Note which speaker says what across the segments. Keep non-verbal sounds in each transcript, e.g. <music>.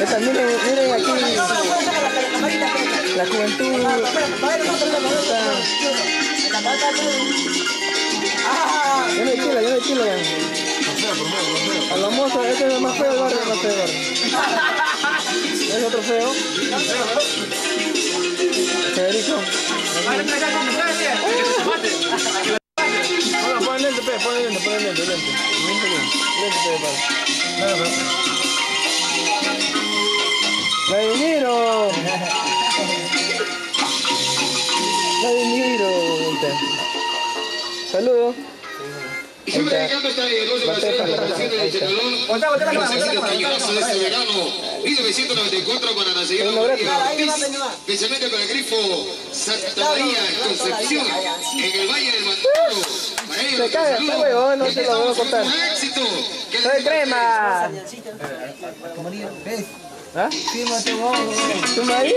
Speaker 1: Esta, miren, miren aquí la juventud. No hay pila, ya no hay pila. ya. A los mozos, este es el más feo del barrio, el más feo del barrio. <laughs> ¿Es otro feo? Federico. Pon lente, pe, pon lente, pon lente, lente. Lente, lente, pe, para. Vladimiro. Vladimiro. Saludos.
Speaker 2: Hermosa canción a las naciones del Senador. Necesita el cañonazo de este verano. 1994 para la Ortiz. Especialmente con el grifo Santa María Concepción. En el Valle del. Para ellos,
Speaker 1: Se caga, está no se lo voy a contar. Soy crema. ¿Ah? Tu marido.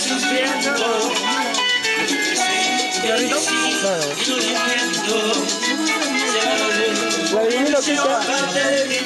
Speaker 3: sufriendo. Lo sigo viviendo.
Speaker 1: La
Speaker 3: Ya
Speaker 1: pica.
Speaker 3: parte de mi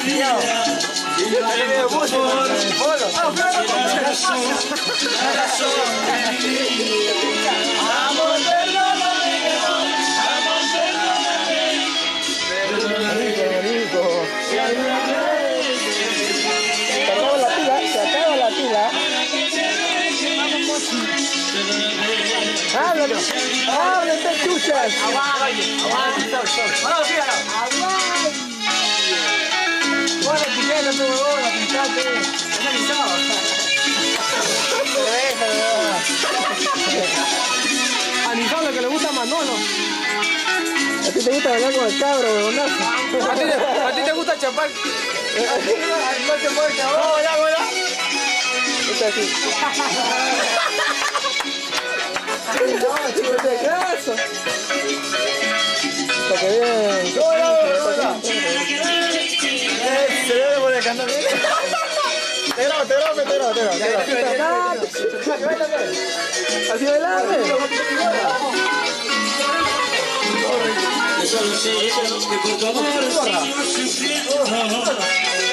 Speaker 4: Es avisado.
Speaker 1: Anizado lo que le gusta a Manolo. A ti te gusta bailar con el cabro, huevonazo.
Speaker 4: ¿A ti, te- a ti te gusta chapar? <laughs> No chapar. Ya.
Speaker 1: Está así. <laughs> No, chico, te caso. Para que.
Speaker 4: Se.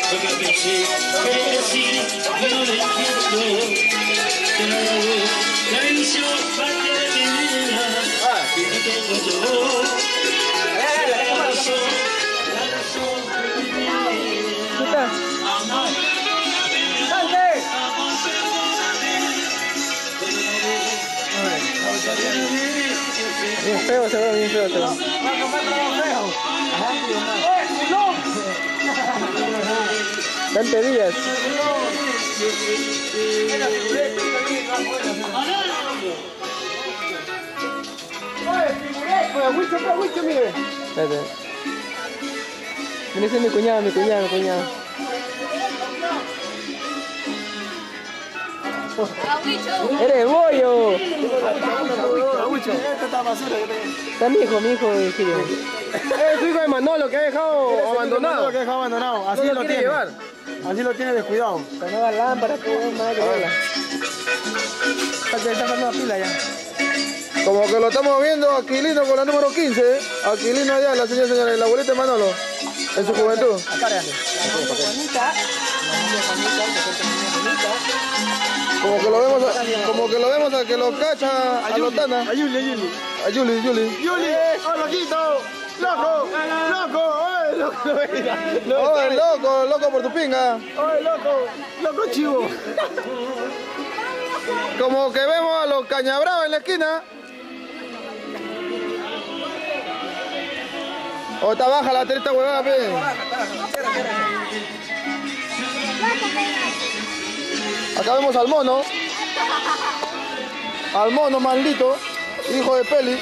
Speaker 4: Te te te te te
Speaker 3: sé que que que lo.
Speaker 1: Feo se ve, bien feo se ve. Dante Díaz. Mira, ese es mi cuñado, mi cuñado, mi cuñado. ¡Eres bollo! Está mi hijo, mi hijo de Sirio. Es tu hijo de Manolo que ha dejado abandonado.
Speaker 4: que dejado abandonado. Así
Speaker 1: ¿Dónde
Speaker 4: lo tiene.
Speaker 1: llevar?
Speaker 4: Así lo tiene descuidado.
Speaker 1: Con nada que verla.
Speaker 4: Está pasando la pila ya.
Speaker 1: Como que lo estamos viendo, Aquilino con la número 15. Aquilino allá, la señora, señora, el abuelito de Manolo. En su juventud. Como que lo vemos, a- como que lo vemos a que lo cacha a Lotana.
Speaker 4: A Yuli, a Yuli.
Speaker 1: A Yuli, Yuli.
Speaker 4: Yuli, ¡oh, loquito! ¡Loco! ¡Loco! ¡Ey!
Speaker 5: Oh, el loco, loco por tu pinga.
Speaker 4: ¡Oye, loco! ¡Loco chivo!
Speaker 5: Como que vemos a los cañabravos en la esquina. O está baja la treta huevada, pe. Acá vemos al mono. Al mono maldito, hijo de Peli.